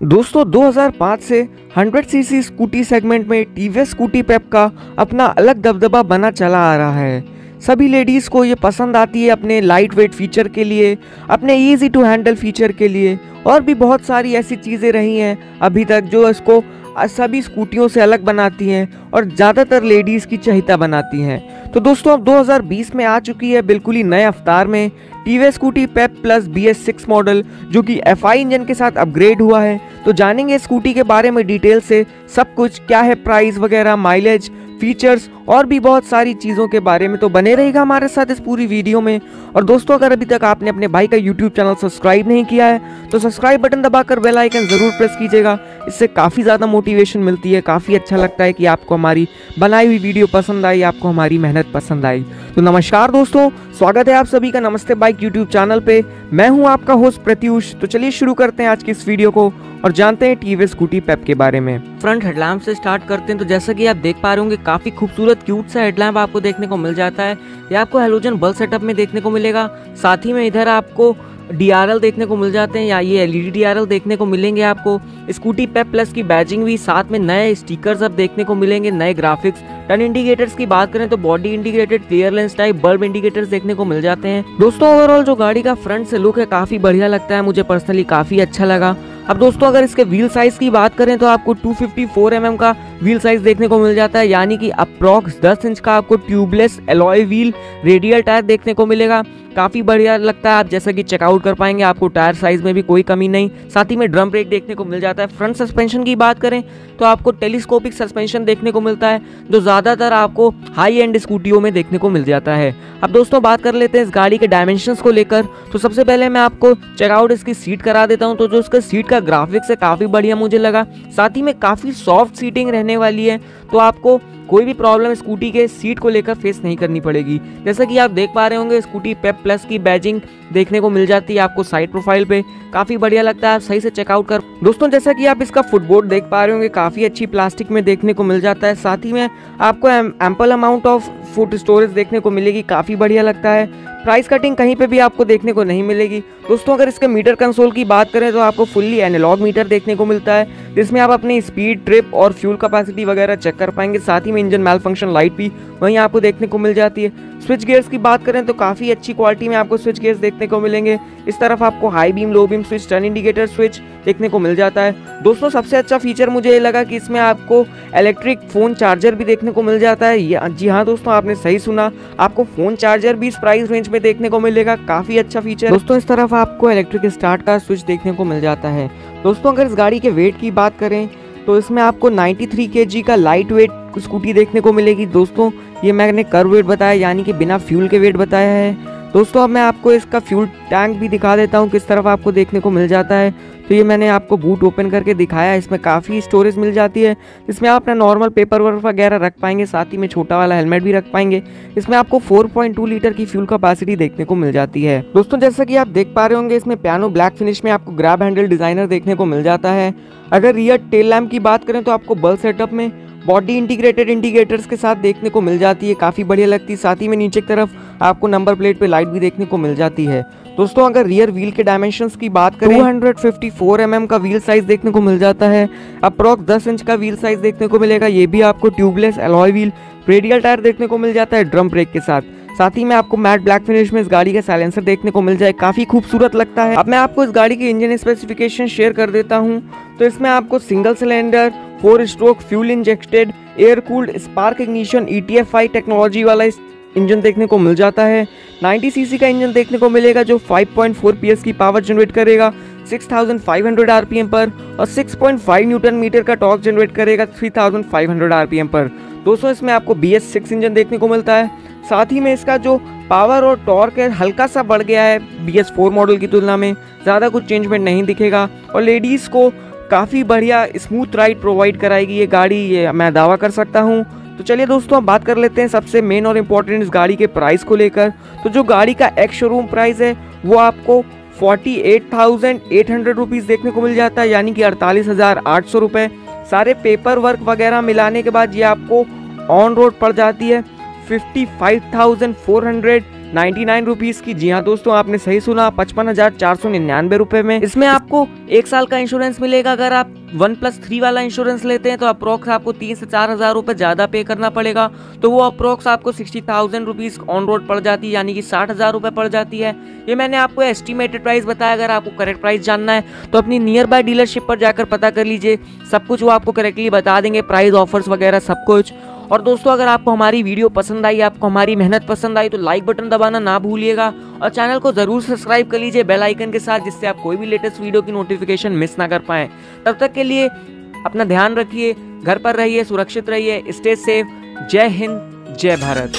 दोस्तों 2005 से 100 CC Scooty segment में टीवीएस स्कूटी पेप का अपना अलग दबदबा बना चला आ रहा है। सभी लेडीज़ को ये पसंद आती है अपने लाइट वेट फीचर के लिए, अपने इजी टू हैंडल फीचर के लिए, और भी बहुत सारी ऐसी चीज़ें रही हैं अभी तक जो इसको सभी स्कूटियों से अलग बनाती हैं और ज़्यादातर लेडीज़ की चहिता बनाती हैं। तो दोस्तों, अब 2020 में आ चुकी है बिल्कुल ही नए अवतार में TV Scooty Pep plus B S six model, जो कि एफ़ आई इंजन के साथ अपग्रेड हुआ है। तो जानेंगे स्कूटी के बारे में डिटेल से सब कुछ, क्या है प्राइस वगैरह, माइलेज फीचर्स और भी बहुत सारी चीज़ों के बारे में तो बने रहेगा हमारे साथ इस पूरी वीडियो में। और दोस्तों, अगर अभी तक आपने अपने भाई का यूट्यूब चैनल सब्सक्राइब नहीं किया है तो सब्सक्राइब बटन दबाकर बेल आइकन ज़रूर प्रेस कीजिएगा। इससे काफ़ी ज़्यादा मोटिवेशन मिलती है, काफ़ी अच्छा लगता है कि आपको हमारी बनाई हुई वीडियो पसंद आई, आपको हमारी मेहनत पसंद आई। तो नमस्कार दोस्तों, स्वागत है आप सभी का नमस्ते बाइक यूट्यूब चैनल पर मैं हूँ आपका होस्ट प्रत्यूष। तो चलिए शुरू करते हैं आज की इस वीडियो को। और जानते हैं टीवी स्कूटी पेप के बारे में। फ्रंट हेडलैम्प से स्टार्ट करते हैं तो जैसा कि आप देख पा रहे होंगे, काफ़ी खूबसूरत क्यूट सा हेडलैम्प आपको देखने को मिल जाता है। ये आपको हेलोजन बल्ब सेटअप में देखने को मिलेगा। साथ ही में इधर आपको डीआरएल देखने को मिल जाते हैं, या ये एलईडी डीआरएल देखने को मिलेंगे आपको। स्कूटी पेप प्लस की बैजिंग भी, साथ में नए स्टिकर्स अब देखने को मिलेंगे, नए ग्राफिक्स टर्न इंडिकेटर्स की बात करें तो body indicated clear lens type bulb indicators देखने को मिल जाते हैं। दोस्तों ओवरऑल जो गाड़ी का फ्रंट से लुक है, काफ़ी बढ़िया लगता है। मुझे पर्सनली काफ़ी अच्छा लगा। अब दोस्तों, अगर इसके व्हील साइज़ की बात करें तो आपको 254 एम mm का व्हील साइज़ देखने को मिल जाता है, यानी कि अप्रॉक्स 10 इंच का आपको tubeless alloy wheel, radial tyre देखने को मिलेगा। काफ़ी बढ़िया लगता है, आप जैसा कि चेकआउट कर पाएँगे, आपको टायर साइज़ में भी कोई कमी नहीं। साथ ही में ड्रम ब्रेक देखने को मिल जाता है। फ्रंट सस्पेंशन की बात करें तो आपको टेलीस्कोपिक सस्पेंशन देखने को मिलता है, जो ज़्यादातर आपको हाई एंड स्कूटियों में देखने को मिल जाता है। अब दोस्तों, बात कर लेते हैं इस गाड़ी के डायमेंशन को लेकर। तो सबसे पहले मैं आपको चेकआउट इसकी सीट करा देता हूँ। तो जो इसका सीट का ग्राफिक्स है, काफ़ी बढ़िया मुझे लगा। साथ ही में काफ़ी सॉफ्ट सीटिंग रहने वाली है तो आपको कोई भी प्रॉब्लम स्कूटी के सीट को लेकर फेस नहीं करनी पड़ेगी। जैसा कि आप देख पा रहे होंगे स्कूटी पेप प्लस की बैजिंग देखने को मिल जाती है आपको साइड प्रोफ़ाइल पे। काफ़ी बढ़िया लगता है, आप सही से चेकआउट कर दोस्तों, जैसा कि आप इसका फुटबोर्ड देख पा रहे होंगे, काफ़ी अच्छी प्लास्टिक में देखने को मिल जाता है। साथ ही में आपको ample amount of foot storage देखने को मिलेगी, काफ़ी बढ़िया लगता है। प्राइस कटिंग कहीं पे भी आपको देखने को नहीं मिलेगी। दोस्तों, अगर इसके मीटर कंसोल की बात करें तो आपको फुल्ली एनालॉग मीटर देखने को मिलता है, जिसमें आप अपनी स्पीड ट्रिप और फ्यूल कैपेसिटी वगैरह चेक कर पाएँगे। साथ ही में इंजन मेल फ़ंक्शन लाइट भी वहीं आपको देखने को मिल जाती है। स्विच गेयर्स की बात करें तो काफ़ी अच्छी क्वालिटी में आपको स्विच गेयर्स देखने को मिलेंगे। इस तरफ़ आपको high beam low beam switch turn indicator switch देखने को मिल जाता है। दोस्तों, सबसे अच्छा फीचर मुझे ये लगा कि इसमें आपको इलेक्ट्रिक फ़ोन चार्जर भी देखने को मिल जाता है। जी हाँ दोस्तों, आपने सही सुना। आपको फ़ोन चार्जर भी इस प्राइस रेंज में देखने को मिलेगा। काफ़ी अच्छा फीचर दोस्तों, इस तरफ़ आपको इलेक्ट्रिक स्टार्ट का स्विच देखने को मिल जाता है। दोस्तों, अगर इस गाड़ी के वेट की बात करें तो इसमें आपको 93 के का लाइट वेट स्कूटी देखने को मिलेगी। दोस्तों, ये मैंने कर वेट बताया, यानी कि बिना फ्यूल के वेट बताया है। दोस्तों, अब मैं आपको इसका फ्यूल टैंक भी दिखा देता हूँ, किस तरफ़ आपको देखने को मिल जाता है। तो ये मैंने आपको बूट ओपन करके दिखाया, इसमें काफ़ी स्टोरेज मिल जाती है इसमें आप अपना नॉर्मल पेपर वर्क वगैरह रख पाएँगे, साथ ही में छोटा वाला हेलमेट भी रख पाएँगे। इसमें आपको 4.2 लीटर की फ्यूल कैपेसिटी देखने को मिल जाती है। दोस्तों, जैसा कि आप देख पा रहे होंगे, इसमें पियानो ब्लैक फिनिश में आपको ग्रैब हैंडल डिज़ाइनर देखने को मिल जाता है। अगर रियर टेल लैम्प की बात करें तो आपको बल्ब सेटअप में बॉडी इंटीग्रेटेड इंडिकेटर्स के साथ देखने को मिल जाती है, काफ़ी बढ़िया लगती है। साथ ही में नीचे की तरफ़ आपको नंबर प्लेट पे लाइट भी देखने को मिल जाती है। दोस्तों, अगर रियर व्हील के डायमेंशंस की बात करें 254 mm का व्हील साइज़ देखने को मिल जाता है। अप्रॉक्स 10 इंच का व्हील साइज़ देखने को मिलेगा, ये भी आपको tubeless alloy wheel radial tyre देखने को मिल जाता है ड्रम ब्रेक के साथ। साथ ही में आपको मैट ब्लैक फिनिश में इस गाड़ी का साइलेंसर देखने को मिल जाए, काफ़ी खूबसूरत लगता है। अब मैं आपको इस गाड़ी की इंजन स्पेसिफिकेशन शेयर कर देता हूँ। तो इसमें आपको single cylinder four stroke fuel injected air cooled spark ignition ETFI technology वाला इस इंजन देखने को मिल जाता है। 90 सीसी का इंजन देखने को मिलेगा जो 5.4 पीएस की पावर जनरेट करेगा 6500 आरपीएम पर, और 6.5 न्यूटन मीटर का टॉर्क जनरेट करेगा 3500 आरपीएम पर। दोस्तों, इसमें आपको बी एस सिक्स इंजन देखने को मिलता है। साथ ही में इसका जो पावर और टॉर्क है, हल्का सा बढ़ गया है बी एस फोर मॉडल की तुलना में। ज़्यादा कुछ चेंजमेंट नहीं दिखेगा। और लेडीज़ को काफ़ी बढ़िया स्मूथ राइड प्रोवाइड कराएगी ये गाड़ी, ये मैं दावा कर सकता हूँ। तो चलिए दोस्तों हम बात कर लेते हैं सबसे मेन और इम्पोर्टेंट इस गाड़ी के प्राइस को लेकर। तो जो गाड़ी का एक्स शोरूम प्राइस है, वो आपको forty eight thousand eight hundred rupees देखने को मिल जाता है, यानी कि अड़तालीस हज़ार आठ सौ रुपये सारे पेपर वर्क वगैरह मिलाने के बाद ये आपको ऑन रोड पड़ जाती है। Fifty five thousand four hundred ninety nine rupees की। जी हाँ दोस्तों, आपने सही सुना, पचपन हज़ार चार सौ निन्यानवे रुपए में। इसमें आपको एक साल का इंश्योरेंस मिलेगा। अगर आप वन प्लस थ्री वाला इंश्योरेंस लेते हैं तो अप्रोक्स आपको तीन से चार हज़ार रुपए ज़्यादा पे करना पड़ेगा। तो वो अप्रोक्स आपको sixty thousand rupees on road पड़ जाती है, यानी कि साठ हज़ार रुपए पड़ जाती है। ये मैंने आपको एस्टिमेटेड प्राइस बताया। अगर आपको करेक्ट प्राइस जानना है तो अपनी नियर बाय डीलरशिप पर जाकर पता कर लीजिए। सब कुछ वो आपको करेक्टली बता देंगे। प्राइस ऑफर्स वगैरह सब कुछ। और दोस्तों, अगर आपको हमारी वीडियो पसंद आई, आपको हमारी मेहनत पसंद आई तो लाइक बटन दबाना ना भूलिएगा और चैनल को ज़रूर सब्सक्राइब कर लीजिए बेल आइकन के साथ, जिससे आप कोई भी लेटेस्ट वीडियो की नोटिफिकेशन मिस ना कर पाए। तब तक के लिए अपना ध्यान रखिए, घर पर रहिए, सुरक्षित रहिए स्टे सेफ़ जय हिंद, जय भारत।